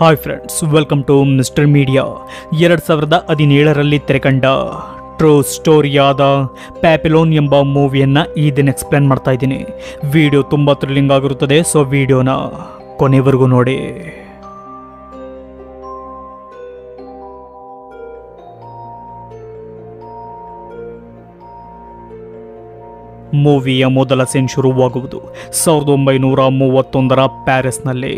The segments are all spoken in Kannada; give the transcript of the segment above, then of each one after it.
Hi friends welcome to Mister Media ಎರಡು ಸಾವಿರದ ಹದಿನೇಳರಲ್ಲಿ ತೆರೆಕಂಡ ಟ್ರೂ ಸ್ಟೋರಿಯಾದ ಪ್ಯಾಪಿಲೋನ್ ಎಂಬ ಮೂವಿಯನ್ನು ಈ ದಿನ ಎಕ್ಸ್ಪ್ಲೇನ್ ಮಾಡ್ತಾ ಇದ್ದೀನಿ. ವಿಡಿಯೋ ತುಂಬ ಥ್ರಿಲ್ಲಿಂಗ್ ಆಗಿರುತ್ತದೆ ಸೊ ವಿಡಿಯೋನ ಕೊನೆವರೆಗೂ ನೋಡಿ. ಮೂವಿಯ ಮೊದಲ ಸೀನ್ ಶುರುವಾಗುವುದು. ಸಾವಿರದ ಒಂಬೈನೂರ ಮೂವತ್ತೊಂದರ ಪ್ಯಾರಿಸ್ನಲ್ಲಿ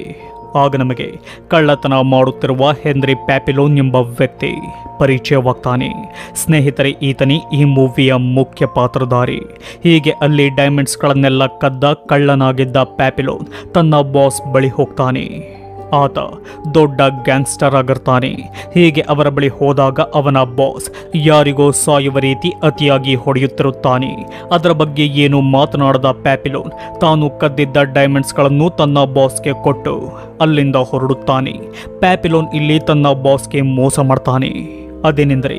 ಆಗ ನಮಗೆ ಕಳ್ಳತನ ಮಾಡುತ್ತಿರುವ ಹೆನ್ರಿ ಪ್ಯಾಪಿಲೋನ್ ಎಂಬ ವ್ಯಕ್ತಿ ಪರಿಚಯವಾಗ್ತಾನೆ. ಸ್ನೇಹಿತರೆ, ಈತನೇ ಈ ಮೂವಿಯ ಮುಖ್ಯ ಪಾತ್ರಧಾರಿ. ಹೀಗೆ ಅಲ್ಲಿ ಡೈಮಂಡ್ಸ್ಗಳನ್ನೆಲ್ಲ ಕದ್ದ ಕಳ್ಳನಾಗಿದ್ದ ಪ್ಯಾಪಿಲೋನ್ ತನ್ನ ಬಾಸ್ ಬಳಿ ಹೋಗ್ತಾನೆ. ಆತ ದೊಡ್ಡ ಗ್ಯಾಂಗ್ಸ್ಟರ್ ಆಗಿರ್ತಾನೆ. ಹೀಗೆ ಅವರ ಬಳಿ ಹೋದಾಗ ಅವನ ಬಾಸ್ ಯಾರಿಗೋ ಸಾಯುವ ರೀತಿ ಅತಿಯಾಗಿ ಹೊಡೆಯುತ್ತಿರುತ್ತಾನೆ. ಅದರ ಬಗ್ಗೆ ಏನು ಮಾತನಾಡದ ಪ್ಯಾಪಿಲೋನ್? ತಾನು ಕದ್ದಿದ್ದ ಡೈಮಂಡ್ಸ್ಗಳನ್ನು ತನ್ನ ಬಾಸ್ಗೆ ಕೊಟ್ಟು ಅಲ್ಲಿಂದ ಹೊರಡುತ್ತಾನೆ. ಪ್ಯಾಪಿಲೋನ್ ಇಲ್ಲಿ ತನ್ನ ಬಾಸ್ಗೆ ಮೋಸ ಮಾಡ್ತಾನೆ. ಅದೇನೆಂದರೆ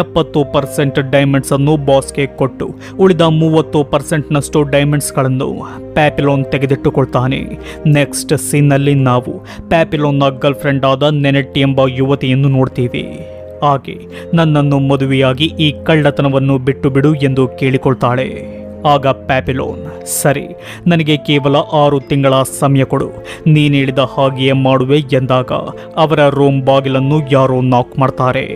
ಎಪ್ಪತ್ತು ಪರ್ಸೆಂಟ್ ಡೈಮಂಡ್ಸ್ ಅನ್ನು ಬಾಸ್ಗೆ ಕೊಟ್ಟು, ಉಳಿದ ಮೂವತ್ತು ಪರ್ಸೆಂಟ್ನಷ್ಟು ಡೈಮಂಡ್ಸ್ಗಳನ್ನು ಪ್ಯಾಪಿಲೋನ್ ತೆಗೆದಿಟ್ಟುಕೊಳ್ತಾನೆ. ನೆಕ್ಸ್ಟ್ ಸೀನ್ನಲ್ಲಿ ನಾವು ಪ್ಯಾಪಿಲೋನ್ನ ಗರ್ಲ್ ಫ್ರೆಂಡ್ ಆದ ನೆನೆಟ್ಟಿ ಎಂಬ ಯುವತಿಯನ್ನು ನೋಡ್ತೀವಿ. ಹಾಗೆ ನನ್ನನ್ನು ಮದುವೆಯಾಗಿ ಈ ಕಳ್ಳತನವನ್ನು ಬಿಟ್ಟು ಬಿಡು ಎಂದು ಕೇಳಿಕೊಳ್ತಾಳೆ. ಆಗ ಪ್ಯಾಪಿಲೋನ್ ಸರಿ, ನನಗೆ ಕೇವಲ ಆರು ತಿಂಗಳ ಸಮಯ ಕೊಡು. ನೀನು ಹೇಳಿದ ಹಾಗೆಯೇ ಮಾಡುವೆ ಎಂದಾಗ ಅವರ ರೂಮ್ ಬಾಗಿಲನ್ನು ಯಾರೋ ನಾಕ್ ಮಾಡ್ತಾರೆ.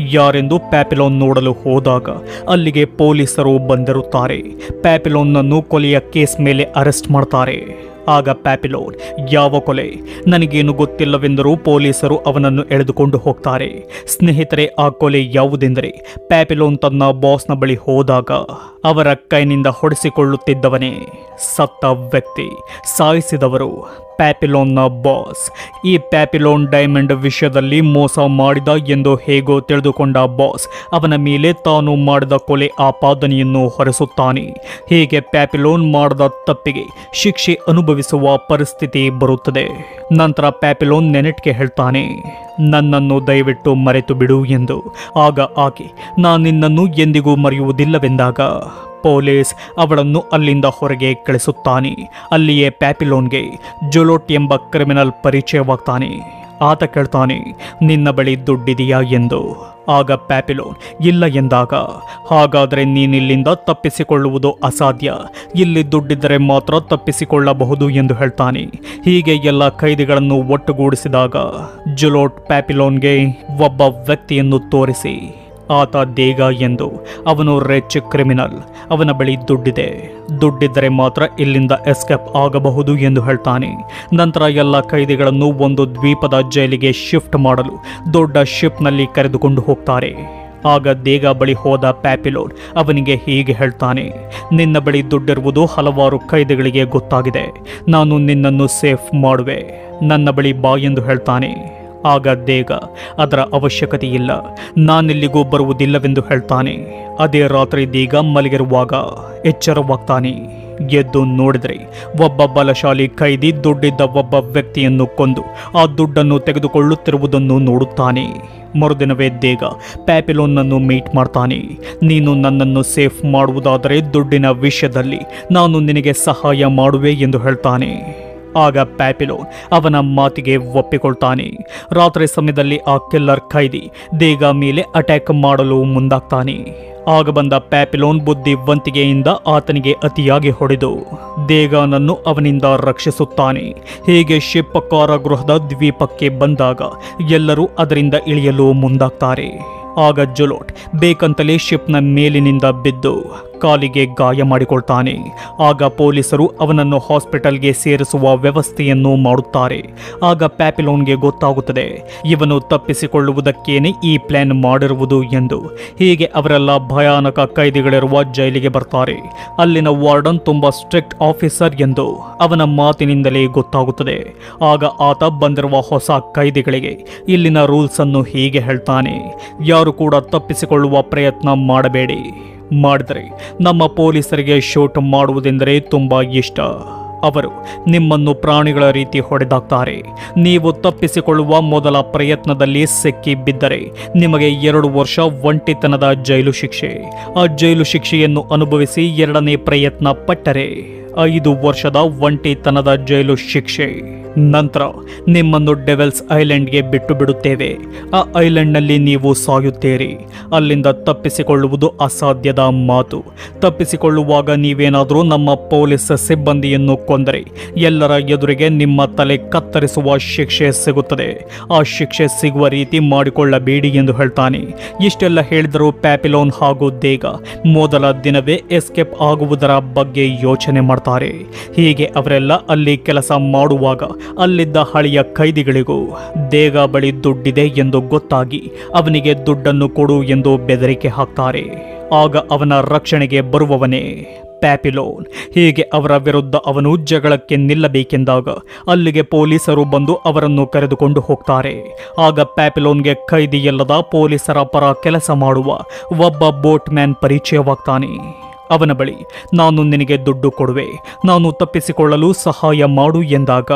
ಯಾರೆಂದು ಪ್ಯಾಪಿಲೋನ್ ನೋಡಲು ಹೋದಾಗ ಅಲ್ಲಿಗೆ ಪೊಲೀಸರು ಬಂದಿರುತ್ತಾರೆ. ಪ್ಯಾಪಿಲೋನ್ನನ್ನು ಕೊಲೆಯ ಕೇಸ್ ಮೇಲೆ ಅರೆಸ್ಟ್ ಮಾಡ್ತಾರೆ. ಆಗ ಪ್ಯಾಪಿಲೋನ್, ಯಾವ ಕೊಲೆ? ನನಗೇನು ಗೊತ್ತಿಲ್ಲವೆಂದರೂ ಪೊಲೀಸರು ಅವನನ್ನು ಎಳೆದುಕೊಂಡು ಹೋಗ್ತಾರೆ. ಸ್ನೇಹಿತರೆ, ಆ ಕೊಲೆ ಯಾವುದೆಂದರೆ, ಪ್ಯಾಪಿಲೋನ್ ತನ್ನ ಬಾಸ್ನ ಬಳಿ ಹೋದಾಗ ಅವರ ಕೈನಿಂದ ಹೊಡೆಸಿಕೊಳ್ಳುತ್ತಿದ್ದವನೇ. ಸತ್ತ ವ್ಯಕ್ತಿ, ಸಾಯಿಸಿದವರು, ಪ್ಯಾಪಿಲೋನ್ನ ಬಾಸ್. ಈ ಪ್ಯಾಪಿಲೋನ್ ಡೈಮಂಡ್ ವಿಷಯದಲ್ಲಿ ಮೋಸ ಮಾಡಿದ ಎಂದು ಹೇಗೋ ತಿಳಿದುಕೊಂಡ ಬಾಸ್, ಅವನ ಮೇಲೆ ತಾನು ಮಾಡಿದ ಕೊಲೆ ಆಪಾದನೆಯನ್ನು ಹೊರಿಸುತ್ತಾನೆ. ಹೀಗೆ ಪ್ಯಾಪಿಲೋನ್ ಮಾಡಿದ ತಪ್ಪಿಗೆ ಶಿಕ್ಷೆ ಅನುಭವಿಸುವ ಪರಿಸ್ಥಿತಿ ಬರುತ್ತದೆ. ನಂತರ ಪ್ಯಾಪಿಲೋನ್ ನೆನೆಟ್ಗೆ ಹೇಳ್ತಾನೆ, ನನ್ನನ್ನು ದಯವಿಟ್ಟು ಮರೆತು ಬಿಡು ಎಂದು. ಆಗ ಆಕೆ, ನಾನು ನಿನ್ನನ್ನು ಎಂದಿಗೂ ಮರೆಯುವುದಿಲ್ಲವೆಂದಾಗ ಪೊಲೀಸ್ ಅವಳನ್ನು ಅಲ್ಲಿಂದ ಹೊರಗೆ ಕಳಿಸುತ್ತಾನೆ. ಅಲ್ಲಿಯೇ ಪ್ಯಾಪಿಲೋನ್ಗೆ ಜೊಲೋಟ್ ಎಂಬ ಕ್ರಿಮಿನಲ್ ಪರಿಚಯವಾಗ್ತಾನೆ. ಆತ ಕೇಳ್ತಾನೆ, ನಿನ್ನ ಬಳಿ ದುಡ್ಡಿದೆಯಾ? ಎಂದು. ಆಗ ಪ್ಯಾಪಿಲೋನ್, ಇಲ್ಲ ಎಂದಾಗ, ಹಾಗಾದರೆ ನೀನಿಲ್ಲಿಂದ ತಪ್ಪಿಸಿಕೊಳ್ಳುವುದು ಅಸಾಧ್ಯ. ಇಲ್ಲಿ ದುಡ್ಡಿದ್ದರೆ ಮಾತ್ರ ತಪ್ಪಿಸಿಕೊಳ್ಳಬಹುದು ಎಂದು ಹೇಳ್ತಾನೆ. ಹೀಗೆ ಎಲ್ಲ ಖೈದಿಗಳನ್ನು ಒಟ್ಟುಗೂಡಿಸಿದಾಗ, ಜುಲೋಟ್ ಪ್ಯಾಪಿಲೋನ್ಗೆ ಒಬ್ಬ ವ್ಯಕ್ತಿಯನ್ನು ತೋರಿಸಿ ಆತ ದೇಗ ಎಂದು. ಅವನು ರೆಚ್ ಕ್ರಿಮಿನಲ್. ಅವನ ಬಳಿ ದುಡ್ಡಿದೆ. ದುಡ್ಡಿದ್ದರೆ ಮಾತ್ರ ಇಲ್ಲಿಂದ ಎಸ್ಕೇಪ್ ಆಗಬಹುದು ಎಂದು ಹೇಳ್ತಾನೆ. ನಂತರ ಎಲ್ಲ ಕೈದಿಗಳನ್ನು ಒಂದು ದ್ವೀಪದ ಜೈಲಿಗೆ ಶಿಫ್ಟ್ ಮಾಡಲು ದೊಡ್ಡ ಶಿಪ್ನಲ್ಲಿ ಕರೆದುಕೊಂಡು ಹೋಗ್ತಾರೆ. ಆಗ ದೇಗ ಬಳಿ ಹೋದ ಪ್ಯಾಪಿಲೋಡ್ ಅವನಿಗೆ ಹೀಗೆ ಹೇಳ್ತಾನೆ, ನಿನ್ನ ಬಳಿ ದುಡ್ಡಿರುವುದು ಹಲವಾರು ಕೈದಿಗಳಿಗೆ ಗೊತ್ತಾಗಿದೆ. ನಾನು ನಿನ್ನನ್ನು ಸೇಫ್ ಮಾಡುವೆ. ನನ್ನ ಬಳಿ ಬಾ ಎಂದು ಹೇಳ್ತಾನೆ. ಆಗ ದೇಗ ಅದರ ಅವಶ್ಯಕತೆ ಇಲ್ಲ ನಾನೆಲ್ಲಿಗೂ ಬರುವುದಿಲ್ಲವೆಂದು ಹೇಳ್ತಾನೆ. ಅದೇ ರಾತ್ರಿ ದೀಗ ಮಲಗಿರುವಾಗ ಎಚ್ಚರವಾಗ್ತಾನೆ. ಎದ್ದು ನೋಡಿದರೆ ಒಬ್ಬ ಬಲಶಾಲಿ ಕೈದಿ ದುಡ್ಡಿದ್ದ ಒಬ್ಬ ವ್ಯಕ್ತಿಯನ್ನು ಕೊಂದು ಆ ದುಡ್ಡನ್ನು ತೆಗೆದುಕೊಳ್ಳುತ್ತಿರುವುದನ್ನು ನೋಡುತ್ತಾನೆ. ಮರುದಿನವೇ ದೇಗ ಪ್ಯಾಪಿಲೋನನ್ನು ಮೀಟ್ ಮಾಡ್ತಾನೆ. ನೀನು ನನ್ನನ್ನು ಸೇಫ್ ಮಾಡುವುದಾದರೆ ದುಡ್ಡಿನ ವಿಷಯದಲ್ಲಿ ನಾನು ನಿನಗೆ ಸಹಾಯ ಮಾಡುವೆ ಎಂದು ಹೇಳ್ತಾನೆ. ಆಗ ಪ್ಯಾಪಿಲೋನ್ ಅವನ ಮಾತಿಗೆ ಒಪ್ಪಿಕೊಳ್ತಾನೆ. ರಾತ್ರಿ ಸಮಯದಲ್ಲಿ ಆ ಕಿಲ್ಲರ್ ಖೈದಿ ದೇಗ ಮೇಲೆ ಅಟ್ಯಾಕ್ ಮಾಡಲು ಮುಂದಾಗ್ತಾನೆ. ಆಗ ಬಂದ ಪ್ಯಾಪಿಲೋನ್ ಬುದ್ಧಿವಂತಿಕೆಯಿಂದ ಆತನಿಗೆ ಅತಿಯಾಗಿ ಹೊಡೆದು ದೇಗಾನನ್ನು ಅವನಿಂದ ರಕ್ಷಿಸುತ್ತಾನೆ. ಹೀಗೆ ಶಿಪ್ ಕಾರಾಗೃಹದ ದ್ವೀಪಕ್ಕೆ ಬಂದಾಗ ಎಲ್ಲರೂ ಅದರಿಂದ ಇಳಿಯಲು ಮುಂದಾಗ್ತಾರೆ. ಆಗ ಜೊಲೋಟ್ ಬೇಕಂತಲೇ ಶಿಪ್ನ ಮೇಲಿನಿಂದ ಬಿದ್ದು ಕಾಲಿಗೆ ಗಾಯ ಮಾಡಿಕೊಳ್ತಾನೆ. ಆಗ ಪೊಲೀಸರು ಅವನನ್ನು ಹಾಸ್ಪಿಟಲ್ಗೆ ಸೇರಿಸುವ ವ್ಯವಸ್ಥೆಯನ್ನು ಮಾಡುತ್ತಾರೆ. ಆಗ ಪ್ಯಾಪಿಲೋನ್ಗೆ ಗೊತ್ತಾಗುತ್ತದೆ, ಇವನು ತಪ್ಪಿಸಿಕೊಳ್ಳುವುದಕ್ಕೇನೆ ಈ ಪ್ಲಾನ್ ಮಾಡಿರುವುದು ಎಂದು. ಹೀಗೆ ಅವರೆಲ್ಲ ಭಯಾನಕ ಕೈದಿಗಳಿರುವ ಜೈಲಿಗೆ ಬರ್ತಾರೆ. ಅಲ್ಲಿನ ವಾರ್ಡನ್ ತುಂಬಾ ಸ್ಟ್ರಿಕ್ಟ್ ಆಫೀಸರ್ ಎಂದು ಅವನ ಮಾತಿನಿಂದಲೇ ಗೊತ್ತಾಗುತ್ತದೆ. ಆಗ ಆತ ಬಂದಿರುವ ಹೊಸ ಕೈದಿಗಳಿಗೆ ಇಲ್ಲಿನ ರೂಲ್ಸ್ ಅನ್ನು ಹೀಗೆ ಹೇಳ್ತಾನೆ, ಯಾರು ಕೂಡ ತಪ್ಪಿಸಿಕೊಳ್ಳುವ ಪ್ರಯತ್ನ ಮಾಡಬೇಡಿ. ಮಾಡಿದರೆ ನಮ್ಮ ಪೊಲೀಸರಿಗೆ ಶೂಟ್ ಮಾಡುವುದೆಂದರೆ ತುಂಬಾ ಇಷ್ಟ. ಅವರು ನಿಮ್ಮನ್ನು ಪ್ರಾಣಿಗಳ ರೀತಿ ಹೊಡೆದಾಕ್ತಾರೆ. ನೀವು ತಪ್ಪಿಸಿಕೊಳ್ಳುವ ಮೊದಲ ಪ್ರಯತ್ನದಲ್ಲಿ ಸಿಕ್ಕಿ ಬಿದ್ದರೆ ನಿಮಗೆ ಎರಡು ವರ್ಷ ಒಂಟಿತನದ ಜೈಲು ಶಿಕ್ಷೆ. ಆ ಜೈಲು ಶಿಕ್ಷೆಯನ್ನು ಅನುಭವಿಸಿ ಎರಡನೇ ಪ್ರಯತ್ನ ಪಟ್ಟರೆ. ಐದು ವರ್ಷದ ಒಂಟಿತನದ ಜೈಲು ಶಿಕ್ಷೆ. ನಂತರ ನಿಮ್ಮನ್ನು ಡೆವೆಲ್ಸ್ ಐಲ್ಯಾಂಡ್ಗೆ ಬಿಟ್ಟು ಬಿಡುತ್ತೇವೆ. ಆ ಐಲ್ಯಾಂಡ್ನಲ್ಲಿ ನೀವು ಸಾಯುತ್ತೀರಿ. ಅಲ್ಲಿಂದ ತಪ್ಪಿಸಿಕೊಳ್ಳುವುದು ಅಸಾಧ್ಯದ ಮಾತು. ತಪ್ಪಿಸಿಕೊಳ್ಳುವಾಗ ನೀವೇನಾದರೂ ನಮ್ಮ ಪೊಲೀಸ್ ಸಿಬ್ಬಂದಿಯನ್ನು ಕೊಂದರೆ ಎಲ್ಲರ ಎದುರಿಗೆ ನಿಮ್ಮ ತಲೆ ಕತ್ತರಿಸುವ ಶಿಕ್ಷೆ ಸಿಗುತ್ತದೆ. ಆ ಶಿಕ್ಷೆ ಸಿಗುವ ರೀತಿ ಮಾಡಿಕೊಳ್ಳಬೇಡಿ ಎಂದು ಹೇಳ್ತಾನೆ. ಇಷ್ಟೆಲ್ಲ ಹೇಳಿದರೂ ಪ್ಯಾಪಿಲೋನ್ ಹಾಗೂ ದೇಗ ಮೊದಲ ದಿನವೇ ಎಸ್ಕೇಪ್ ಆಗುವುದರ ಬಗ್ಗೆ ಯೋಚನೆ ಮಾಡ್ತಾರೆ ಹೀಗೆ ಅವರೆಲ್ಲ ಅಲ್ಲಿ ಕೆಲಸ ಮಾಡುವಾಗ ಅಲ್ಲಿದ್ದ ಹಳೆಯ ಕೈದಿಗಳಿಗೂ, ದೇಗ ಬಳಿ ದುಡ್ಡಿದೆ ಎಂದು ಗೊತ್ತಾಗಿ ಅವನಿಗೆ ದುಡ್ಡನ್ನು ಕೊಡು ಎಂದು ಬೆದರಿಕೆ ಹಾಕ್ತಾರೆ. ಆಗ ಅವನ ರಕ್ಷಣೆಗೆ ಬರುವವನೇ ಪ್ಯಾಪಿಲೋನ್. ಹೀಗೆ ಅವರ ವಿರುದ್ಧ ಅವನು ಜಗಳಕ್ಕೆ ನಿಲ್ಲಬೇಕೆಂದಾಗ ಅಲ್ಲಿಗೆ ಪೊಲೀಸರು ಬಂದು ಅವರನ್ನು ಕರೆದುಕೊಂಡು ಹೋಗ್ತಾರೆ. ಆಗ ಪ್ಯಾಪಿಲೋನ್ಗೆ ಖೈದಿಯಲ್ಲದ ಪೊಲೀಸರ ಪರ ಕೆಲಸ ಮಾಡುವ ಒಬ್ಬ ಬೋಟ್ ಮ್ಯಾನ್ ಪರಿಚಯವಾಗ್ತಾನೆ. ಅವನ ಬಳಿ, ನಾನು ನಿನಗೆ ದುಡ್ಡು ಕೊಡುವೆ, ನಾನು ತಪ್ಪಿಸಿಕೊಳ್ಳಲು ಸಹಾಯ ಮಾಡು ಎಂದಾಗ,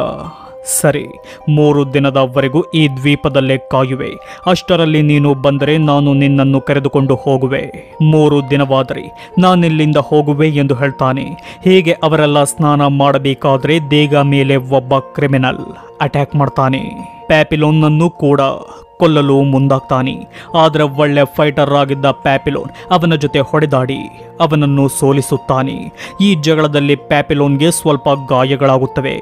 ಸರಿ, ಮೂರು ದಿನದವರೆಗೂ ಈ ದ್ವೀಪದಲ್ಲೇ ಕಾಯುವೆ, ಅಷ್ಟರಲ್ಲಿ ನೀನು ಬಂದರೆ ನಾನು ನಿನ್ನನ್ನು ಕರೆದುಕೊಂಡು ಹೋಗುವೆ. ಮೂರು ದಿನವಾದರೆ ನಾನಿಲ್ಲಿಂದ ಹೋಗುವೆ ಎಂದು ಹೇಳ್ತಾನೆ. ಹೀಗೆ ಅವರೆಲ್ಲ ಸ್ನಾನ ಮಾಡಬೇಕಾದ್ರೆ ದೇಗ ಮೇಲೆ ಒಬ್ಬ ಕ್ರಿಮಿನಲ್ ಅಟ್ಯಾಕ್ ಮಾಡ್ತಾನೆ. ಪ್ಯಾಪಿಲೋನ್ನನ್ನು ಕೂಡ ಕೊಲ್ಲಲು ಮುಂದಾಗ್ತಾನೆ. ಆದರೆ ಒಳ್ಳೆ ಫೈಟರ್ ಆಗಿದ್ದ ಪ್ಯಾಪಿಲೋನ್ ಅವನ ಜೊತೆ ಹೊಡೆದಾಡಿ, ಅವನನ್ನು ಸೋಲಿಸುತ್ತಾನೆ. ಈ ಜಗಳದಲ್ಲಿ ಪ್ಯಾಪಿಲೋನ್ಗೆ ಸ್ವಲ್ಪ ಗಾಯಗಳಾಗುತ್ತವೆ.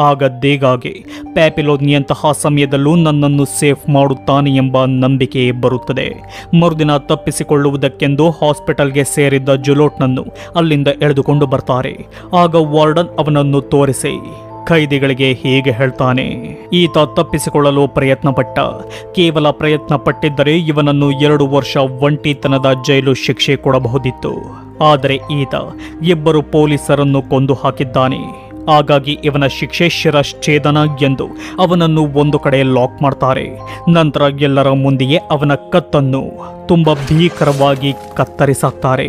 ಆಗ ದೇಗಾಗೆ ಪ್ಯಾಪಿಲೋನಿಯಂತಹ ಸಮಯದಲ್ಲೂ ನನ್ನನ್ನು ಸೇಫ್ ಮಾಡುತ್ತಾನೆ ಎಂಬ ನಂಬಿಕೆ ಬರುತ್ತದೆ. ಮರುದಿನ ತಪ್ಪಿಸಿಕೊಳ್ಳುವುದಕ್ಕೆಂದು ಹಾಸ್ಪಿಟಲ್ಗೆ ಸೇರಿದ್ದ ಜುಲೋಟ್ನನ್ನು ಅಲ್ಲಿಂದ ಎಳೆದುಕೊಂಡು ಬರ್ತಾರೆ. ಆಗ ವಾರ್ಡನ್ ಅವನನ್ನು ತೋರಿಸಿ ಖೈದಿಗಳಿಗೆ ಹೀಗೆ ಹೇಳ್ತಾನೆ, ಈತ ತಪ್ಪಿಸಿಕೊಳ್ಳಲು ಪ್ರಯತ್ನಪಟ್ಟ. ಕೇವಲ ಪ್ರಯತ್ನ ಪಟ್ಟಿದ್ದರೆ ಇವನನ್ನು ಎರಡು ವರ್ಷ ಒಂಟಿತನದ ಜೈಲು ಶಿಕ್ಷೆ ಕೊಡಬಹುದಿತ್ತು. ಆದರೆ ಈತ ಇಬ್ಬರು ಪೊಲೀಸರನ್ನು ಕೊಂದು ಹಾಕಿದ್ದಾನೆ. ಹಾಗಾಗಿ ಇವನ ಶಿಕ್ಷೆ ಛೇದನ ಎಂದು ಅವನನ್ನು ಒಂದು ಕಡೆ ಲಾಕ್ ಮಾಡ್ತಾರೆ. ನಂತರ ಎಲ್ಲರ ಮುಂದೆಯೇ ಅವನ ಕತ್ತನ್ನು ತುಂಬ ಭೀಕರವಾಗಿ ಕತ್ತರಿಸಾಕ್ತಾರೆ.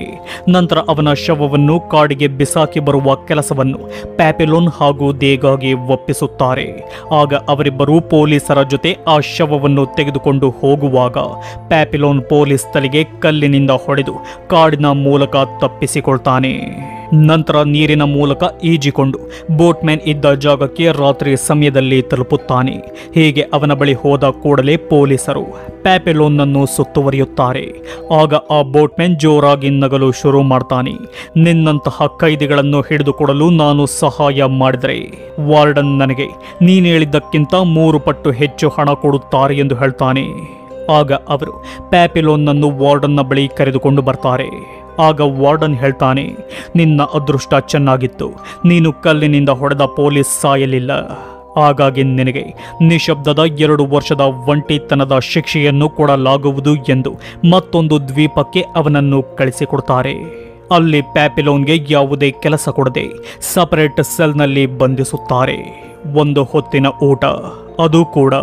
ನಂತರ ಅವನ ಶವವನ್ನು ಕಾಡಿಗೆ ಬಿಸಾಕಿ ಬರುವ ಕೆಲಸವನ್ನು ಪ್ಯಾಪಿಲೋನ್ ಹಾಗೂ ದೇಗಾಗಿ ಒಪ್ಪಿಸುತ್ತಾರೆ. ಆಗ ಅವರಿಬ್ಬರು ಪೊಲೀಸರ ಜೊತೆ ಆ ಶವವನ್ನು ತೆಗೆದುಕೊಂಡು ಹೋಗುವಾಗ ಪ್ಯಾಪಿಲೋನ್ ಪೊಲೀಸ್ ತಲೆಗೆ ಕಲ್ಲಿನಿಂದ ಹೊಡೆದು ಕಾಡಿನ ಮೂಲಕ ತಪ್ಪಿಸಿಕೊಳ್ತಾನೆ. ನಂತರ ನೀರಿನ ಮೂಲಕ ಈಜಿಕೊಂಡು ಬೋಟ್ಮ್ಯಾನ್ ಇದ್ದ ಜಾಗಕ್ಕೆ ರಾತ್ರಿ ಸಮಯದಲ್ಲಿ ತಲುಪುತ್ತಾನೆ. ಹೀಗೆ ಅವನ ಬಳಿ ಹೋದ ಕೂಡಲೇ ಪೊಲೀಸರು ಪ್ಯಾಪೆಲೋನ್ನನ್ನು ಸುತ್ತುವರಿಯುತ್ತಾರೆ. ಆಗ ಆ ಬೋಟ್ಮ್ಯಾನ್ ಜೋರಾಗಿ ನಗಲು ಶುರು ಮಾಡ್ತಾನೆ. ನಿನ್ನಂತಹ ಕೈದಿಗಳನ್ನು ಹಿಡಿದುಕೊಡಲು ನಾನು ಸಹಾಯ ಮಾಡಿದರೆ. ವಾರ್ಡನ್ ನನಗೆ, ನೀನು ಹೇಳಿದ್ದಕ್ಕಿಂತ ಮೂರು ಪಟ್ಟು ಹೆಚ್ಚು ಹಣ ಕೊಡುತ್ತಾರೆ ಎಂದು ಹೇಳ್ತಾನೆ. ಆಗ ಅವರು ಪ್ಯಾಪಿಲೋನ್ನನ್ನು ವಾರ್ಡನ್ನ ಬಳಿ ಕರೆದುಕೊಂಡು ಬರ್ತಾರೆ. ಆಗ ವಾರ್ಡನ್ ಹೇಳ್ತಾನೆ, ನಿನ್ನ ಅದೃಷ್ಟ ಚೆನ್ನಾಗಿತ್ತು. ನೀನು ಕಲ್ಲಿನಿಂದ ಹೊಡೆದ ಪೊಲೀಸ್ ಸಾಯಲಿಲ್ಲ. ಹಾಗಾಗಿ ನಿನಗೆ ನಿಶಬ್ದದ ಎರಡು ವರ್ಷದ ಒಂಟಿತನದ ಶಿಕ್ಷೆಯನ್ನು ಕೊಡಲಾಗುವುದು ಎಂದು ಮತ್ತೊಂದು ದ್ವೀಪಕ್ಕೆ ಅವನನ್ನು ಕಳಿಸಿಕೊಡ್ತಾರೆ. ಅಲ್ಲಿ ಪ್ಯಾಪಿಲೋನ್ಗೆ ಯಾವುದೇ ಕೆಲಸ ಕೊಡದೆ ಸಪರೇಟ್ ಸೆಲ್ನಲ್ಲಿ ಬಂಧಿಸುತ್ತಾರೆ. ಒಂದು ಹೊತ್ತಿನ ಊಟ. ಅದು ಕೂಡ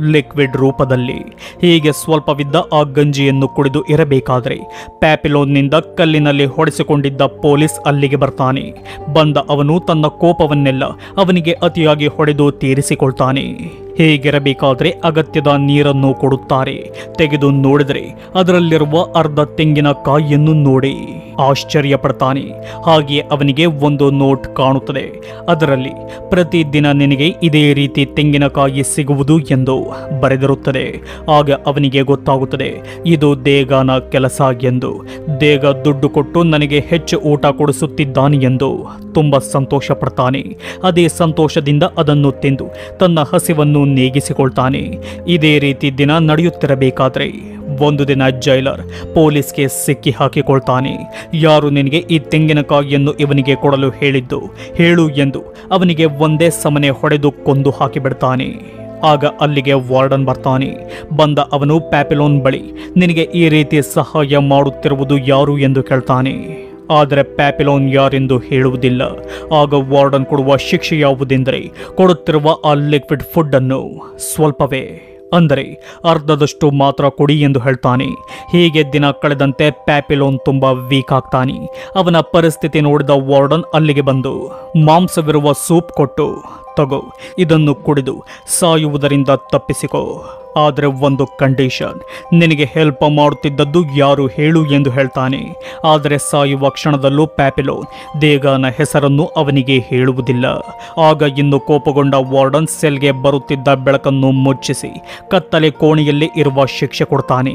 ಲಿಕ್ವಿಡ್ ರೂಪದಲ್ಲಿ. ಹೀಗೆ ಸ್ವಲ್ಪವಿದ್ದ ಆ ಗಂಜಿಯನ್ನು ಕುಡಿದು ಇರಬೇಕಾದ್ರೆ ಪ್ಯಾಪಿಲೋನ್ನಿಂದ ಕಲ್ಲಿನಲ್ಲಿ ಹೊಡೆಸಿಕೊಂಡಿದ್ದ ಪೊಲೀಸ್ ಅಲ್ಲಿಗೆ ಬರ್ತಾನೆ. ಬಂದ ಅವನು ತನ್ನ ಕೋಪವನ್ನೆಲ್ಲ ಅವನಿಗೆ ಅತಿಯಾಗಿ ಹೊಡೆದು ತೀರಿಸಿಕೊಳ್ತಾನೆ. ಹೀಗಿರಬೇಕಾದ್ರೆ ಅಗತ್ಯದ ನೀರನ್ನು ಕೊಡುತ್ತಾರೆ. ತೆಗೆದು ನೋಡಿದರೆ ಅದರಲ್ಲಿರುವ ಅರ್ಧ ತೆಂಗಿನಕಾಯಿಯನ್ನು ನೋಡಿ. ಆಶ್ಚರ್ಯ ಪಡ್ತಾನೆ ಹಾಗೆಯೇ ಅವನಿಗೆ ಒಂದು ನೋಟ್ ಕಾಣುತ್ತದೆ. ಅದರಲ್ಲಿ, ಪ್ರತಿದಿನ ನಿನಗೆ ಇದೇ ರೀತಿ ತೆಂಗಿನಕಾಯಿ ಸಿಗುವುದು ಎಂದು ಬರೆದಿರುತ್ತದೆ. ಆಗ ಅವನಿಗೆ ಗೊತ್ತಾಗುತ್ತದೆ, ಇದು ದೇಗನ ಕೆಲಸ ಎಂದು. ದೇಗ ದುಡ್ಡು ಕೊಟ್ಟು ನನಗೆ ಹೆಚ್ಚು ಊಟ ಕೊಡಿಸುತ್ತಿದ್ದಾನೆ ಎಂದು ತುಂಬ ಸಂತೋಷ ಪಡ್ತಾನೆ ಅದೇ ಸಂತೋಷದಿಂದ ಅದನ್ನು ತಿಂದು, ತನ್ನ ಹಸಿವನ್ನು ನೀಗಿಸಿಕೊಳ್ತಾನೆ. ಇದೇ ರೀತಿ ದಿನ ನಡೆಯುತ್ತಿರಬೇಕಾದ್ರೆ ಒಂದು ದಿನ ಜೈಲರ್ ಪೊಲೀಸ್ಗೆ ಸಿಕ್ಕಿ ಹಾಕಿಕೊಳ್ತಾನೆ. ಯಾರು ನಿನಗೆ ಈ ತೆಂಗಿನಕಾಯಿಯನ್ನು ಇವನಿಗೆ ಕೊಡಲು ಹೇಳಿದ್ದು? ಹೇಳು ಎಂದು ಅವನಿಗೆ ಒಂದೇ ಸಮನೆ ಹೊಡೆದು ಕೊಂದು ಹಾಕಿಬಿಡ್ತಾನೆ. ಆಗ ಅಲ್ಲಿಗೆ ವಾರ್ಡನ್ ಬರ್ತಾನೆ. ಬಂದ ಅವನು ಪ್ಯಾಪಿಲೋನ್ ಬಳಿ, ನಿನಗೆ ಈ ರೀತಿ ಸಹಾಯ ಮಾಡುತ್ತಿರುವುದು ಯಾರು ಎಂದು ಕೇಳ್ತಾನೆ. ಆದರೆ ಪ್ಯಾಪಿಲೋನ್ ಯಾರೆಂದು ಹೇಳುವುದಿಲ್ಲ. ಆಗ ವಾರ್ಡನ್ ಕೊಡುವ ಶಿಕ್ಷೆ ಯಾವುದೆಂದರೆ ಕೊಡುತ್ತಿರುವ ಆ ಲಿಕ್ವಿಡ್ ಫುಡ್ ಅನ್ನು ಸ್ವಲ್ಪವೇ. ಅಂದರೆ ಅರ್ಧದಷ್ಟು ಮಾತ್ರ ಕೊಡಿ ಎಂದು ಹೇಳ್ತಾನೆ. ಹೀಗೆ ದಿನ ಕಳೆದಂತೆ ಪ್ಯಾಪಿಲೋನ್ ತುಂಬ ವೀಕ್ ಆಗ್ತಾನೆ. ಅವನ ಪರಿಸ್ಥಿತಿ ನೋಡಿದ ವಾರ್ಡನ್ ಅಲ್ಲಿಗೆ ಬಂದು ಮಾಂಸವಿರುವ ಸೂಪ್ ಕೊಟ್ಟು ತಗೋ, ಇದನ್ನು ಕುಡಿದು ಸಾಯುವುದರಿಂದ ತಪ್ಪಿಸಿಕೋ. ಆದರೆ ಒಂದು ಕಂಡೀಷನ್, ನಿನಗೆ ಹೆಲ್ಪ್ ಮಾಡುತ್ತಿದ್ದದ್ದು ಯಾರು ಹೇಳು ಎಂದು ಹೇಳ್ತಾನೆ. ಆದರೆ ಸಾಯುವ ಕ್ಷಣದಲ್ಲೂ ಪ್ಯಾಪಿಲೋ ದೇಗಾನ ಹೆಸರನ್ನು ಅವನಿಗೆ ಹೇಳುವುದಿಲ್ಲ. ಆಗ ಇನ್ನು ಕೋಪಗೊಂಡ ವಾರ್ಡನ್ ಸೆಲ್ಗೆ ಬರುತ್ತಿದ್ದ ಬೆಳಕನ್ನು ಮುಚ್ಚಿಸಿ, ಕತ್ತಲೆ ಕೋಣೆಯಲ್ಲಿ ಇರುವ ಶಿಕ್ಷೆ ಕೊಡ್ತಾನೆ.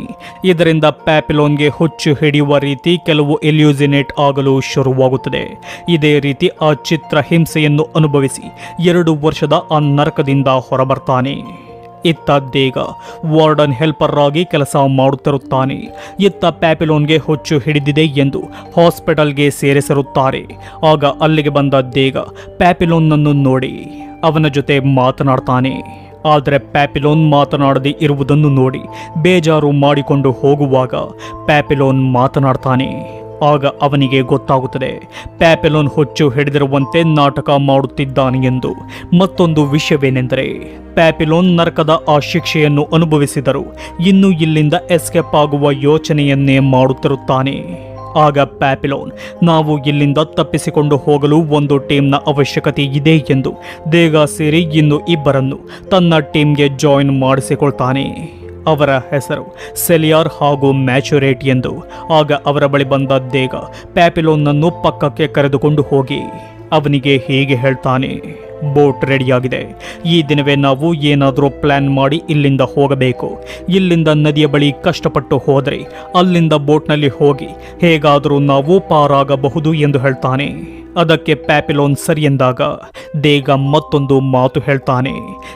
ಇದರಿಂದ ಪ್ಯಾಪಿಲೋನ್ಗೆ ಹುಚ್ಚು ಹಿಡಿಯುವ ರೀತಿ ಕೆಲವು ಎಲ್ಯೂಸಿನೇಟ್ ಆಗಲು ಶುರುವಾಗುತ್ತದೆ. ಇದೇ ರೀತಿ ಆ ಚಿತ್ರ ಹಿಂಸೆಯನ್ನು ಅನುಭವಿಸಿ, ಎರಡು ವರ್ಷದ ಆ ನರಕದಿಂದ ಹೊರಬರ್ತಾನೆ. ಇತ್ತ ದೇಗ ವಾರ್ಡನ್ ಹೆಲ್ಪರ್ ಆಗಿ ಕೆಲಸ ಮಾಡುತ್ತಿರುತ್ತಾನೆ. ಇತ್ತ ಪ್ಯಾಪಿಲೋನ್ಗೆ ಹೊಚ್ಚು ಹಿಡಿದಿದೆ ಎಂದು ಹಾಸ್ಪಿಟಲ್ಗೆ ಸೇರಿಸಿರುತ್ತಾರೆ. ಆಗ ಅಲ್ಲಿಗೆ ಬಂದ ದೇಗ ಪ್ಯಾಪಿಲೋನ್ನನ್ನು ನೋಡಿ ಅವನ ಜೊತೆ ಮಾತನಾಡ್ತಾನೆ. ಆದರೆ ಪ್ಯಾಪಿಲೋನ್ ಮಾತನಾಡದೆ ಇರುವುದನ್ನು ನೋಡಿ ಬೇಜಾರು ಮಾಡಿಕೊಂಡು ಹೋಗುವಾಗ ಪ್ಯಾಪಿಲೋನ್ ಮಾತನಾಡ್ತಾನೆ. ಆಗ ಅವನಿಗೆ ಗೊತ್ತಾಗುತ್ತದೆ, ಪ್ಯಾಪೆಲೋನ್ ಹೊಚ್ಚು ಹಿಡಿದಿರುವಂತೆ ನಾಟಕ ಮಾಡುತ್ತಿದ್ದಾನೆ ಎಂದು. ಮತ್ತೊಂದು ವಿಷಯವೇನೆಂದರೆ, ಪ್ಯಾಪಿಲೋನ್ ನರಕದ ಆ ಶಿಕ್ಷೆಯನ್ನು ಅನುಭವಿಸಿದರು ಇನ್ನು ಇಲ್ಲಿಂದ ಎಸ್ಕೇಪ್ ಆಗುವ ಯೋಚನೆಯನ್ನೇ ಮಾಡುತ್ತಿರುತ್ತಾನೆ. ಆಗ ಪ್ಯಾಪಿಲೋನ್, ನಾವು ಇಲ್ಲಿಂದ ತಪ್ಪಿಸಿಕೊಂಡು ಹೋಗಲು ಒಂದು ಟೀಮ್ನ ಅವಶ್ಯಕತೆ ಇದೆ ಎಂದು ದೇಗ ಸೇರಿ ಇನ್ನು ಇಬ್ಬರನ್ನು ತನ್ನ ಟೀಮ್ಗೆ ಜಾಯಿನ್ ಮಾಡಿಸಿಕೊಳ್ತಾನೆ. ಅವರ ಹೆಸರು ಸೆಲಿಯಾರ್ ಹಾಗೂ ಮ್ಯಾಚುರೇಟ್ ಎಂದು. ಆಗ ಅವರ ಬಳಿ ಬಂದ ದೇಗ ಪ್ಯಾಪಿಲೋನ್ನನ್ನು ಪಕ್ಕಕ್ಕೆ ಕರೆದುಕೊಂಡು ಹೋಗಿ, ಅವನಿಗೆ ಹೀಗೆ ಹೇಳ್ತಾನೆ ಬೋಟ್ ರೆಡಿಯಾಗಿದೆ. ಈ ದಿನವೇ ನಾವು ಏನಾದರೂ ಪ್ಲಾನ್ ಮಾಡಿ ಇಲ್ಲಿಂದ ಹೋಗಬೇಕು. ಇಲ್ಲಿಂದ ನದಿಯ ಬಳಿ ಕಷ್ಟಪಟ್ಟು ಹೋದರೆ ಅಲ್ಲಿಂದ ಬೋಟ್ನಲ್ಲಿ ಹೋಗಿ ಹೇಗಾದರೂ ನಾವು ಪಾರಾಗಬಹುದು ಎಂದು ಹೇಳ್ತಾನೆ. ಅದಕ್ಕೆ ಪ್ಯಾಪಿಲೋನ್ ಸರಿ ಎಂದಾಗ ದೇಗ ಮತ್ತೊಂದು ಮಾತು ಹೇಳ್ತಾನೆ.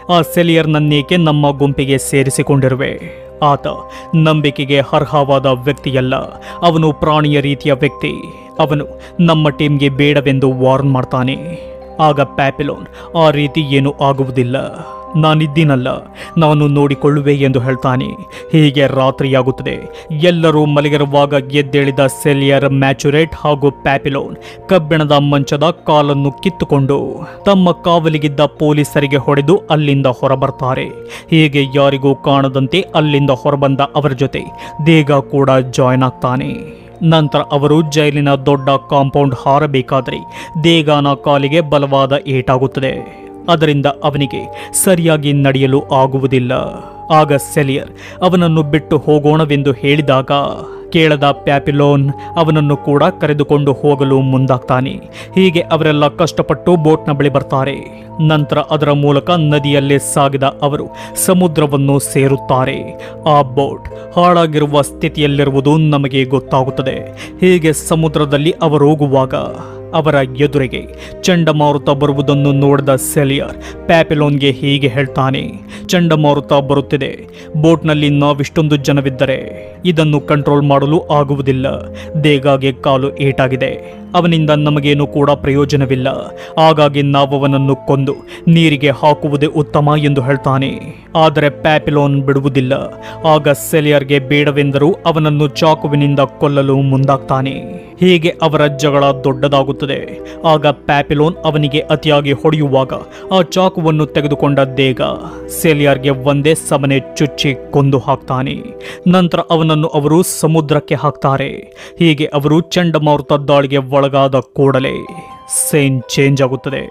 ಆ ಸೆಲಿಯರ್ನನ್ನೇಕೆ ನಮ್ಮ ಗುಂಪಿಗೆ ಸೇರಿಸಿಕೊಂಡಿರುವೆ? ಆತ ನಂಬಿಕೆಗೆ ಅರ್ಹವಾದ ವ್ಯಕ್ತಿಯಲ್ಲ. ಅವನು ಪ್ರಾಣಿಯ ರೀತಿಯ ವ್ಯಕ್ತಿ. ಅವನು ನಮ್ಮ ಟೀಮ್ಗೆ ಬೇಡವೆಂದು ವಾರ್ನ್ ಮಾಡ್ತಾನೆ. ಆಗ ಪ್ಯಾಪಿಲೋನ್, ಆ ರೀತಿ ಏನೂ ಆಗುವುದಿಲ್ಲ. ನಾನಿದ್ದೀನಲ್ಲ, ನಾನು ನೋಡಿಕೊಳ್ಳುವೆ ಎಂದು ಹೇಳ್ತಾನೆ. ಹೀಗೆ ರಾತ್ರಿಯಾಗುತ್ತದೆ. ಎಲ್ಲರೂ ಮಲಗಿರುವಾಗ ಎದ್ದೇಳಿದ ಸೆಲಿಯರ್ ಮ್ಯಾಚುರೇಟ್ ಹಾಗೂ ಪ್ಯಾಪಿಲೋನ್ ಕಬ್ಬಿಣದ ಮಂಚದ ಕಾಲನ್ನು ಕಿತ್ತುಕೊಂಡು ತಮ್ಮ ಕಾವಲಿಗಿದ್ದ ಪೊಲೀಸರಿಗೆ ಹೊಡೆದು ಅಲ್ಲಿಂದ ಹೊರಬರ್ತಾರೆ. ಹೀಗೆ ಯಾರಿಗೂ ಕಾಣದಂತೆ ಅಲ್ಲಿಂದ ಹೊರಬಂದ ಅವರ ಜೊತೆ ದೇಗ ಕೂಡ ಜಾಯ್ನ್ ಆಗ್ತಾನೆ. ನಂತರ ಅವರು ಜೈಲಿನ ದೊಡ್ಡ ಕಾಂಪೌಂಡ್ ಹಾರಬೇಕಾದರೆ ದೇಗಾನ ಕಾಲಿಗೆ ಬಲವಾದ ಏಟಾಗುತ್ತದೆ. ಅದರಿಂದ ಅವನಿಗೆ ಸರಿಯಾಗಿ ನಡೆಯಲು ಆಗುವುದಿಲ್ಲ. ಆಗ ಸೆಲಿಯರ್ ಅವನನ್ನು ಬಿಟ್ಟು ಹೋಗೋಣವೆಂದು ಹೇಳಿದಾಗ ಕೇಳದ ಪ್ಯಾಪಿಲೋನ್ ಅವನನ್ನು ಕೂಡ ಕರೆದುಕೊಂಡು ಹೋಗಲು ಮುಂದಾಗ್ತಾನೆ. ಹೀಗೆ ಅವರೆಲ್ಲ ಕಷ್ಟಪಟ್ಟು ಬೋಟ್ನ ಬಳಿ ಬರ್ತಾರೆ. ನಂತರ ಅದರ ಮೂಲಕ ನದಿಯಲ್ಲೇ ಸಾಗಿದ ಅವರು ಸಮುದ್ರವನ್ನು ಸೇರುತ್ತಾರೆ. ಆ ಬೋಟ್ ಹಾಳಾಗಿರುವ ಸ್ಥಿತಿಯಲ್ಲಿರುವುದು ನಮಗೆ ಗೊತ್ತಾಗುತ್ತದೆ. ಹೀಗೆ ಸಮುದ್ರದಲ್ಲಿ ಅವರು ಹೋಗುವಾಗ ಅವರ ಎದುರಿಗೆ ಚಂಡಮಾರುತ ಬರುವುದನ್ನು ನೋಡಿದ ಸೆಲಿಯರ್ ಪ್ಯಾಪಿಲೋನ್ಗೆ ಹೀಗೆ ಹೇಳ್ತಾನೆ, ಚಂಡಮಾರುತ ಬರುತ್ತಿದೆ. ಬೋಟ್ನಲ್ಲಿ ನಾವಿಷ್ಟೊಂದು ಜನವಿದ್ದರೆ ಇದನ್ನು ಕಂಟ್ರೋಲ್ ಮಾಡಲು ಆಗುವುದಿಲ್ಲ. ದೇಗಾಗೆ ಕಾಲು ಏಟಾಗಿದೆ. ಅವನಿಂದ ನಮಗೇನು ಕೂಡ ಪ್ರಯೋಜನವಿಲ್ಲ. ಹಾಗಾಗಿ ನಾವವನನ್ನು ಕೊಂದು ನೀರಿಗೆ ಹಾಕುವುದೇ ಉತ್ತಮ ಎಂದು ಹೇಳ್ತಾನೆ. ಆದರೆ ಪ್ಯಾಪಿಲೋನ್ ಬಿಡುವುದಿಲ್ಲ. ಆಗ ಸೆಲಿಯರ್ಗೆ ಬೇಡವೆಂದರೂ ಅವನನ್ನು ಚಾಕುವಿನಿಂದ ಕೊಲ್ಲಲು ಮುಂದಾಗ್ತಾನೆ. ಹೀಗೆ ಅವರ ಜಗಳ ದೊಡ್ಡದಾಗುತ್ತದೆ. ಆಗ ಪ್ಯಾಪಿಲೋನ್ ಅವನಿಗೆ ಅತಿಯಾಗಿ ಹೊಡೆಯುವಾಗ ಆ ಚಾಕುವನ್ನು ತೆಗೆದುಕೊಂಡ ದೇಗ ಸೆಲಿಯಾರ್ಗೆ ಒಂದೇ ಸಮನೆ ಚುಚ್ಚಿ ಕೊಂದು ಹಾಕ್ತಾನೆ. ನಂತರ ಅವನನ್ನು ಅವರು ಸಮುದ್ರಕ್ಕೆ ಹಾಕ್ತಾರೆ. ಹೀಗೆ ಅವರು ಚಂಡಮಾರುತ ದಾಳಿಗೆ ಒಳಗಾದ ಕೂಡಲೇ ಸೀನ್ ಚೇಂಜ್ ಆಗುತ್ತದೆ.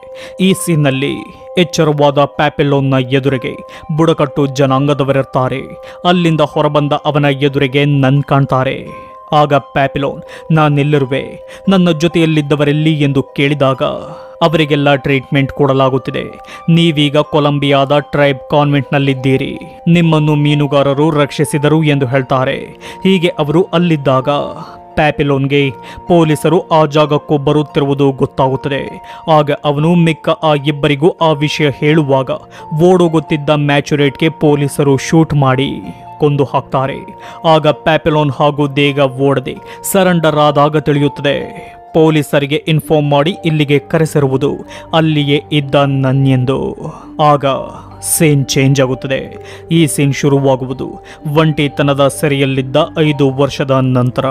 ಈ ಸೀನ್ನಲ್ಲಿ ಎಚ್ಚರವಾದ ಪ್ಯಾಪಿಲೋನ್ನ ಎದುರಿಗೆ ಬುಡಕಟ್ಟು ಜನಾಂಗದವರಿರ್ತಾರೆ. ಅಲ್ಲಿಂದ ಹೊರಬಂದ ಅವನ ಎದುರಿಗೆ ನನ್ ಕಾಣ್ತಾರೆ. ಆಗ ಪ್ಯಾಪಿಲೋನ್ ನಾನೆಲ್ಲಿರುವೆ, ನನ್ನ ಜೊತೆಯಲ್ಲಿದ್ದವರೆಲ್ಲಿ ಎಂದು ಕೇಳಿದಾಗ ಅವರಿಗೆಲ್ಲ ಟ್ರೀಟ್ಮೆಂಟ್ ಕೊಡಲಾಗುತ್ತಿದೆ. ನೀವೀಗ ಕೊಲಂಬಿಯಾದ ಟ್ರೈಬ್ ಕಾನ್ವೆಂಟ್ನಲ್ಲಿದ್ದೀರಿ. ನಿಮ್ಮನ್ನು ಮೀನುಗಾರರು ರಕ್ಷಿಸಿದರು ಎಂದು ಹೇಳ್ತಾರೆ. ಹೀಗೆ ಅವರು ಅಲ್ಲಿದ್ದಾಗ ಪ್ಯಾಪಿಲೋನ್ಗೆ ಪೊಲೀಸರು ಆ ಜಾಗಕ್ಕೂ ಬರುತ್ತಿರುವುದು ಗೊತ್ತಾಗುತ್ತದೆ. ಆಗ ಅವನು ಮಿಕ್ಕ ಆ ಇಬ್ಬರಿಗೂ ಆ ವಿಷಯ ಹೇಳುವಾಗ ಓಡೋಗುತ್ತಿದ್ದ ಮ್ಯಾಚುರೇಟ್ಗೆ ಪೊಲೀಸರು ಶೂಟ್ ಮಾಡಿ ಕೊಂದು ಹಾಕ್ತಾರೆ. ಆಗ ಪ್ಯಾಪಿಲೋನ್ ಹಾಗೂ ದೇಗ ಓಡದೆ ಸರೆಂಡರ್ ಆದಾಗ ತಿಳಿಯುತ್ತದೆ. ಪೊಲೀಸರಿಗೆ ಇನ್ಫಾರ್ಮ್ ಮಾಡಿ ಇಲ್ಲಿಗೆ ಕರೆಸಿರುವುದು ಅಲ್ಲಿಯೇ ಇದ್ದ ನನ್ನೆಂದು ಆಗ ಸೀನ್ ಚೇಂಜ್ ಆಗುತ್ತದೆ. ಈ ಸೀನ್ ಶುರುವಾಗುವುದು ಒಂಟಿತನದ ಸೆರೆಯಲ್ಲಿದ್ದ ಐದು ವರ್ಷದ ನಂತರ.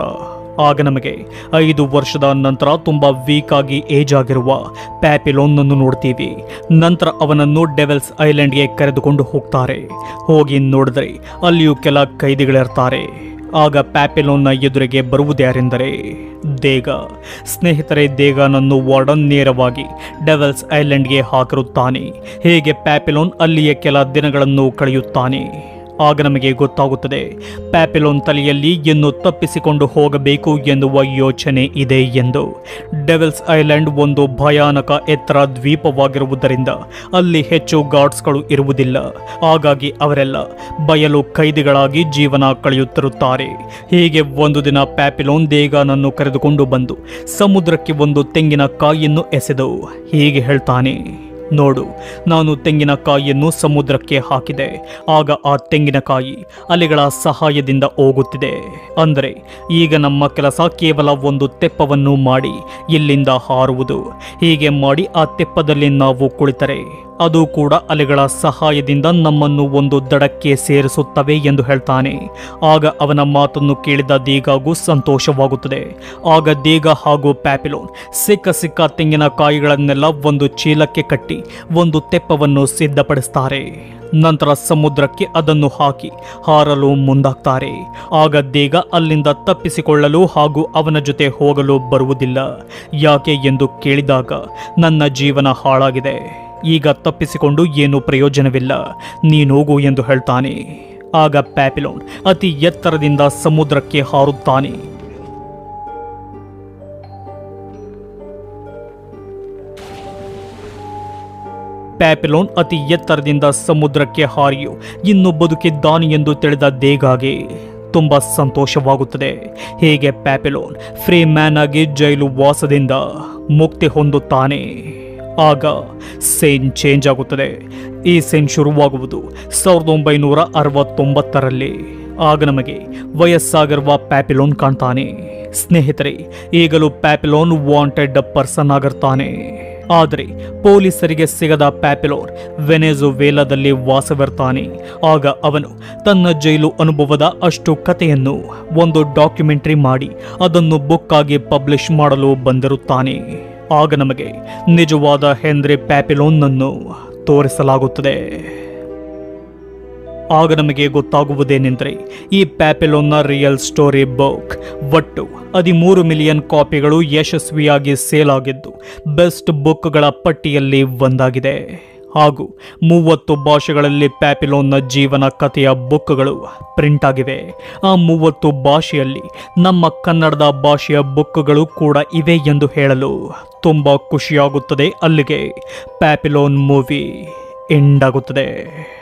ಆಗ ನಮಗೆ ಐದು ವರ್ಷದ ನಂತರ ತುಂಬ ವೀಕ್ ಆಗಿ ಏಜ್ ಆಗಿರುವ ಪ್ಯಾಪಿಲೋನ್ನನ್ನು ನೋಡ್ತೀವಿ. ನಂತರ ಅವನನ್ನು ಡೆವೆಲ್ಸ್ ಐಲ್ಯಾಂಡ್ಗೆ ಕರೆದುಕೊಂಡು ಹೋಗ್ತಾರೆ. ಹೋಗಿ ನೋಡಿದ್ರೆ ಅಲ್ಲಿಯೂ ಕೆಲ ಕೈದಿಗಳಿರ್ತಾರೆ. ಆಗ ಪ್ಯಾಪಿಲೋನ್ನ ಎದುರಿಗೆ ಬರುವುದ್ಯಾರೆಂದರೆ ದೇಗ. ಸ್ನೇಹಿತರೆ, ದೇಗನನ್ನು ವಾರ್ಡನ್ ನೇರವಾಗಿ ಡೆವಲ್ಸ್ ಐಲ್ಯಾಂಡ್ಗೆ ಹಾಕಿರುತ್ತಾನೆ. ಹೇಗೆ ಪ್ಯಾಪಿಲೋನ್ ಅಲ್ಲಿಯೇ ಕೆಲ ದಿನಗಳನ್ನು ಕಳೆಯುತ್ತಾನೆ. ಆಗ ನಮಗೆ ಗೊತ್ತಾಗುತ್ತದೆ. ಪ್ಯಾಪಿಲೋನ್ ತಲೆಯಲ್ಲಿ ಇನ್ನು ತಪ್ಪಿಸಿಕೊಂಡು ಹೋಗಬೇಕು ಎನ್ನುವ ಯೋಚನೆ ಇದೆ ಎಂದು. ಡೆವಿಲ್ಸ್ ಐಲ್ಯಾಂಡ್ ಒಂದು ಭಯಾನಕ ಎತ್ತರ ದ್ವೀಪವಾಗಿರುವುದರಿಂದ ಅಲ್ಲಿ ಹೆಚ್ಚು ಗಾರ್ಡ್ಸ್ಗಳು ಇರುವುದಿಲ್ಲ. ಹಾಗಾಗಿ ಅವರೆಲ್ಲ ಬಯಲು ಕೈದಿಗಳಾಗಿ ಜೀವನ ಕಳೆಯುತ್ತಿರುತ್ತಾರೆ. ಹೀಗೆ ಒಂದು ದಿನ ಪ್ಯಾಪಿಲೋನ್ ದೇಗಾನನ್ನು ಕರೆದುಕೊಂಡು ಬಂದು ಸಮುದ್ರಕ್ಕೆ ಒಂದು ತೆಂಗಿನಕಾಯಿಯನ್ನು ಎಸೆದು ಹೀಗೆ ಹೇಳ್ತಾನೆ. ನೋಡು, ನಾನು ತೆಂಗಿನಕಾಯಿಯನ್ನು ಸಮುದ್ರಕ್ಕೆ ಹಾಕಿದೆ. ಆಗ ಆ ತೆಂಗಿನಕಾಯಿ ಅಲೆಗಳ ಸಹಾಯದಿಂದ ಹೋಗುತ್ತಿದೆ. ಅಂದರೆ, ಈಗ ನಮ್ಮ ಕೆಲಸ ಕೇವಲ ಒಂದು ತೆಪ್ಪವನ್ನು ಮಾಡಿ ಇಲ್ಲಿಂದ ಹಾರುವುದು? ಹೀಗೆ ಮಾಡಿ ಆ ತೆಪ್ಪದಲ್ಲಿ ನಾವು ಕುಳಿತರೆ. ಅದು ಕೂಡ ಅಲೆಗಳ ಸಹಾಯದಿಂದ ನಮ್ಮನ್ನು ಒಂದು ದಡಕ್ಕೆ ಸೇರಿಸುತ್ತವೆ ಎಂದು ಹೇಳ್ತಾನೆ. ಆಗ ಅವನ ಮಾತನ್ನು ಕೇಳಿದ ದೇಗಾಗೂ ಸಂತೋಷವಾಗುತ್ತದೆ. ಆಗ ದೇಗ ಹಾಗೂ ಪ್ಯಾಪಿಲೋನ್ ಸಿಕ್ಕ ಸಿಕ್ಕ ತೆಂಗಿನಕಾಯಿಗಳನ್ನೆಲ್ಲ ಒಂದು ಚೀಲಕ್ಕೆ ಕಟ್ಟಿ ಒಂದು ತೆಪ್ಪವನ್ನು ಸಿದ್ಧಪಡಿಸ್ತಾರೆ. ನಂತರ ಸಮುದ್ರಕ್ಕೆ ಅದನ್ನು ಹಾಕಿ ಹಾರಲು ಮುಂದಾಗ್ತಾರೆ. ಆಗ ದೇಗ ಅಲ್ಲಿಂದ ತಪ್ಪಿಸಿಕೊಳ್ಳಲು ಹಾಗೂ ಅವನ ಜೊತೆ ಹೋಗಲು ಬರುವುದಿಲ್ಲ. ಯಾಕೆ ಎಂದು ಕೇಳಿದಾಗ ನನ್ನ ಜೀವನ ಹಾಳಾಗಿದೆ. ಈಗ ತಪ್ಪಿಸಿಕೊಂಡು ಏನು ಪ್ರಯೋಜನವಿಲ್ಲ. ನೀನೋಗು ಎಂದು ಹೇಳ್ತಾನೆ. ಆಗ ಪ್ಯಾಪಿಲೋನ್ ಅತಿ ಎತ್ತರದಿಂದ ಸಮುದ್ರಕ್ಕೆ ಹಾರುತ್ತಾನೆ. ಪ್ಯಾಪಿಲೋನ್ ಅತಿ ಎತ್ತರದಿಂದ ಸಮುದ್ರಕ್ಕೆ ಹಾರಿಯು. ಇನ್ನು ಬದುಕಿದ್ದಾನೆ ಎಂದು ತಿಳಿದ ದೇಗಾಗೆ ತುಂಬಾ ಸಂತೋಷವಾಗುತ್ತದೆ. ಹೇಗೆ ಪ್ಯಾಪಿಲೋನ್ ಫ್ರೀ ಮ್ಯಾನ್ ಆಗಿ ಜೈಲು ವಾಸದಿಂದ ಮುಕ್ತಿ ಹೊಂದುತ್ತಾನೆ. ಆಗ ಸೇನ್ ಚೇಂಜ್ ಆಗುತ್ತದೆ. ಈ ಸೇನ್ ಶುರುವಾಗುವುದು ಸಾವಿರದ ಒಂಬೈನೂರ ಅರವತ್ತೊಂಬತ್ತರಲ್ಲಿ. ಆಗ ನಮಗೆ ವಯಸ್ಸಾಗಿರುವ ಪ್ಯಾಪಿಲೋನ್ ಕಾಣ್ತಾನೆ. ಸ್ನೇಹಿತರೆ, ಈಗಲೂ ಪ್ಯಾಪಿಲೋನ್ ವಾಂಟೆಡ್ ಪರ್ಸನ್ ಆಗಿರ್ತಾನೆ. ಆದರೆ ಪೊಲೀಸರಿಗೆ ಸಿಗದ ಪ್ಯಾಪಿಲೋನ್ ವೆನೆಜುವೇಲಾದಲ್ಲಿ ವಾಸವಿರ್ತಾನೆ. ಆಗ ಅವನು ತನ್ನ ಜೈಲು ಅನುಭವದ ಅಷ್ಟು ಕಥೆಯನ್ನು ಒಂದು ಡಾಕ್ಯುಮೆಂಟರಿ ಮಾಡಿ ಅದನ್ನು ಬುಕ್ ಆಗಿ ಪಬ್ಲಿಷ್ ಮಾಡಲು ಬಂದಿರುತ್ತಾನೆ. ಆಗ ನಮಗೆ ನಿಜವಾದ ಹೆನ್ರಿ ಪ್ಯಾಪಿಲೋನ್ನನ್ನು ತೋರಿಸಲಾಗುತ್ತದೆ. ಆಗ ನಮಗೆ ಗೊತ್ತಾಗುವುದೇನೆಂದರೆ, ಈ ಪ್ಯಾಪಿಲೋನ್ನ ರಿಯಲ್ ಸ್ಟೋರಿ ಬುಕ್ ಒಟ್ಟು ಹದಿಮೂರು ಮಿಲಿಯನ್ ಕಾಪಿಗಳು ಯಶಸ್ವಿಯಾಗಿ ಸೇಲ್ ಆಗಿದ್ದು, ಬೆಸ್ಟ್ ಬುಕ್ಗಳ ಪಟ್ಟಿಯಲ್ಲಿ ಒಂದಾಗಿದೆ. ಹಾಗೂ ಮೂವತ್ತು ಭಾಷೆಗಳಲ್ಲಿ ಪ್ಯಾಪಿಲೋನ್ನ ಜೀವನ ಕಥೆಯ ಬುಕ್ಗಳು ಪ್ರಿಂಟ್ ಆಗಿವೆ. ಆ ಮೂವತ್ತು ಭಾಷೆಯಲ್ಲಿ ನಮ್ಮ ಕನ್ನಡದ ಭಾಷೆಯ ಬುಕ್ಗಳು ಕೂಡ ಇವೆ ಎಂದು ಹೇಳಲು ತುಂಬ ಖುಷಿಯಾಗುತ್ತದೆ ಅಲ್ಲಿಗೆ. ಪ್ಯಾಪಿಲೋನ್ ಮೂವಿ ಎಂಡ್ ಆಗುತ್ತದೆ.